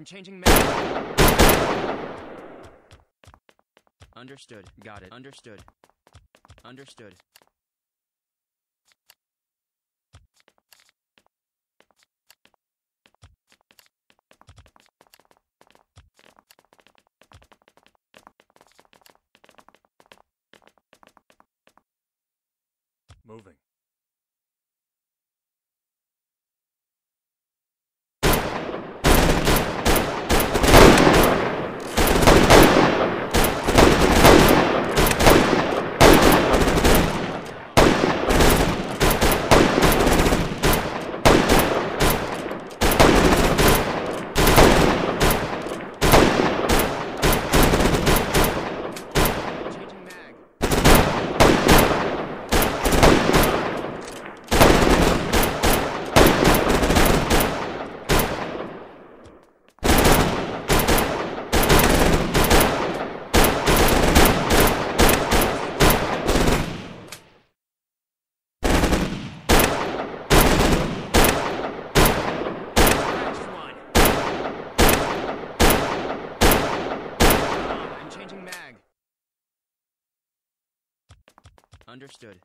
I'm changing Understood. Got it. Understood. Understood. Moving. Understood.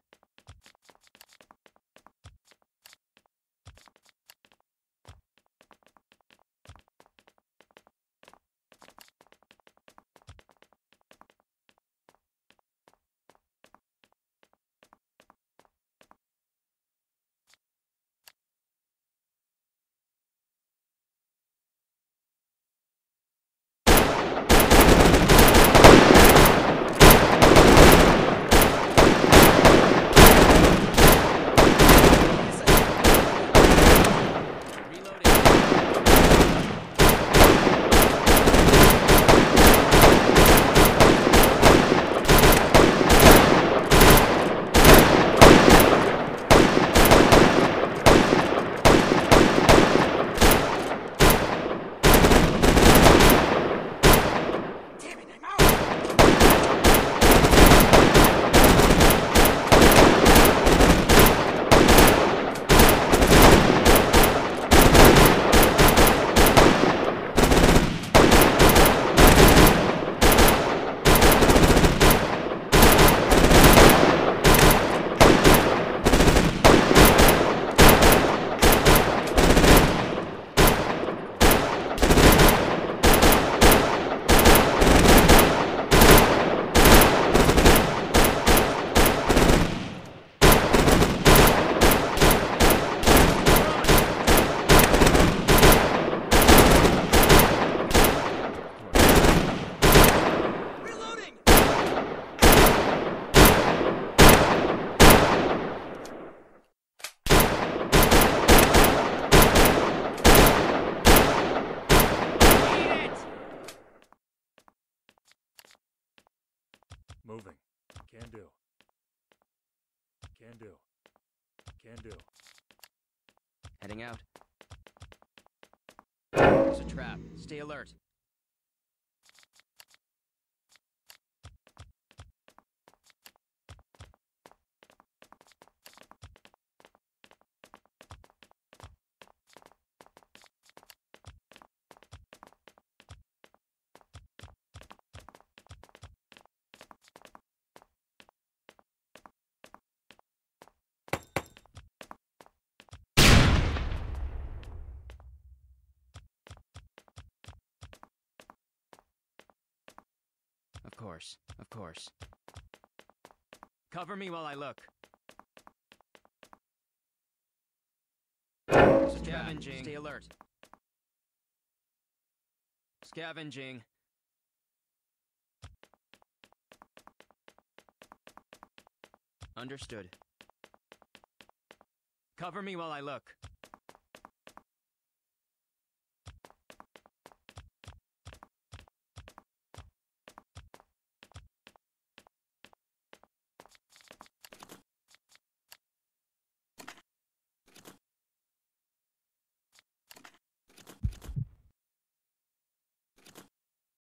Moving. Can do. Can do. Can do. Heading out. There's a trap. Stay alert. Of course. Of course. Cover me while I look. Scavenging. Stay alert. Scavenging. Understood. Cover me while I look.